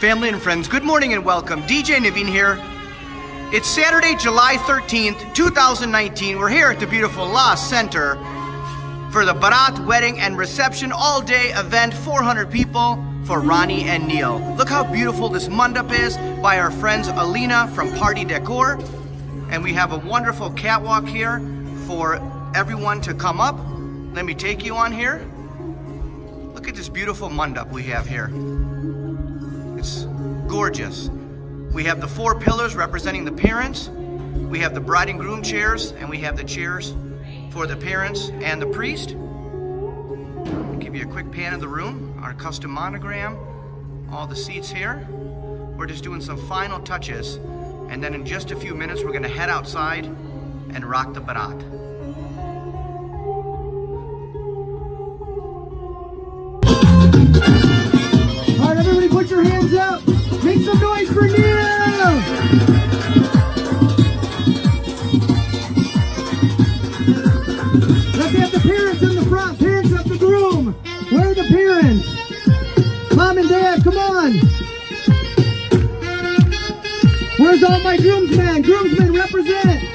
Family and friends, good morning and welcome. DJ Naveen here. It's Saturday, July 13th, 2019. We're here at the beautiful LaCentre for the Baraat wedding and reception all day event, 400 people for Rani and Neil. Look how beautiful this mandap is by our friends Alina from Party Decor. And we have a wonderful catwalk here for everyone to come up. Let me take you on here. Look at this beautiful mandap we have here. Gorgeous. We have the four pillars representing the parents. We have the bride and groom chairs, and we have the chairs for the parents and the priest. I'll give you a quick pan of the room, our custom monogram, all the seats here. We're just doing some final touches, and then in just a few minutes, we're gonna head outside and rock the baraat. Let's have the parents in the front. Parents of the groom. Where are the parents? Mom and dad, come on. Where's all my groomsmen? Groomsmen represent.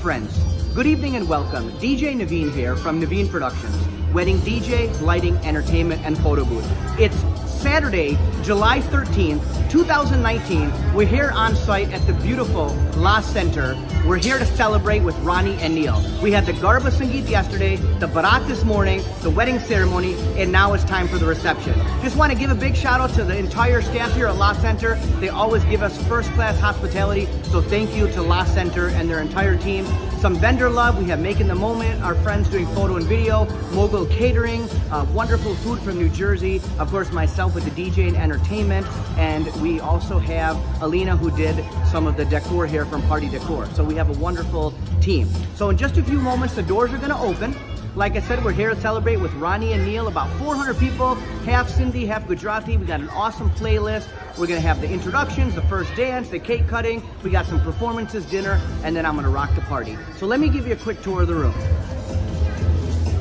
Friends, good evening and welcome. DJ Naveen here from Naveen Productions, wedding DJ, lighting, entertainment, and photo booth. It's Saturday, July 13th, 2019. We're here on site at the beautiful LaCentre. We're here to celebrate with Rani and Neil. We had the Garba Sangeet yesterday, the Baraat this morning, the wedding ceremony, and now it's time for the reception. Just want to give a big shout out to the entire staff here at LaCentre. They always give us first class hospitality, so thank you to LaCentre and their entire team. Some vendor love, we have Making the Moment, our friends doing photo and video, Moghul Catering, uh, wonderful food from New Jersey, of course myself with the DJ and entertainment, and we also have Alina who did some of the decor here from Party Decor. So we have a wonderful team. So in just a few moments, the doors are gonna open. Like I said, we're here to celebrate with Rani and Neil, about 400 people, half Sindhi, half Gujarati. We got an awesome playlist. We're gonna have the introductions, the first dance, the cake cutting. We got some performances, dinner, and then I'm gonna rock the party. So let me give you a quick tour of the room.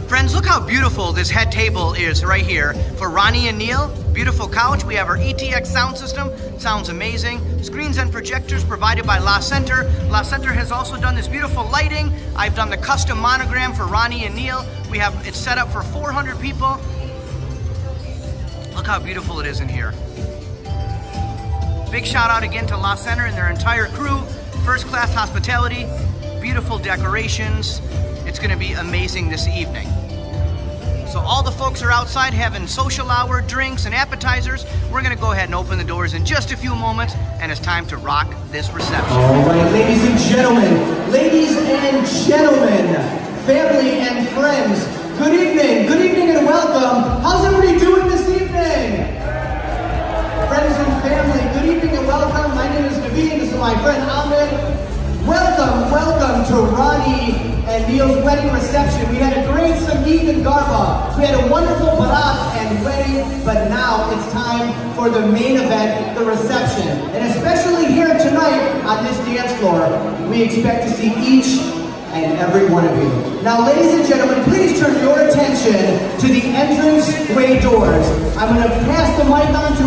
Friends, look how beautiful this head table is right here for Rani and Neil. Beautiful couch. We have our ETX sound system. Sounds amazing. Screens and projectors provided by LaCentre. La Center has also done this beautiful lighting. I've done the custom monogram for Rani and Neil. We have it set up for 400 people. Look how beautiful it is in here. Big shout out again to LaCentre and their entire crew. First class hospitality, beautiful decorations. It's gonna be amazing this evening. So all the folks are outside having social hour, drinks, and appetizers. We're gonna go ahead and open the doors in just a few moments, and it's time to rock this reception. All right, ladies and gentlemen, ladies and gentlemen, family and friends, good evening, good evening and welcome. How's everybody doing this evening? Friends and family, good evening and welcome. My name is Naveen, this is my friend Ahmed. Welcome, welcome to Rani and Neil's wedding reception. We had a great Sangeet and Garba. We had a wonderful Baraat and wedding, but now it's time for the main event, the reception. And especially here tonight on this dance floor, we expect to see each and every one of you. Now, ladies and gentlemen, please turn your attention to the entrance way doors. I'm going to pass the mic on to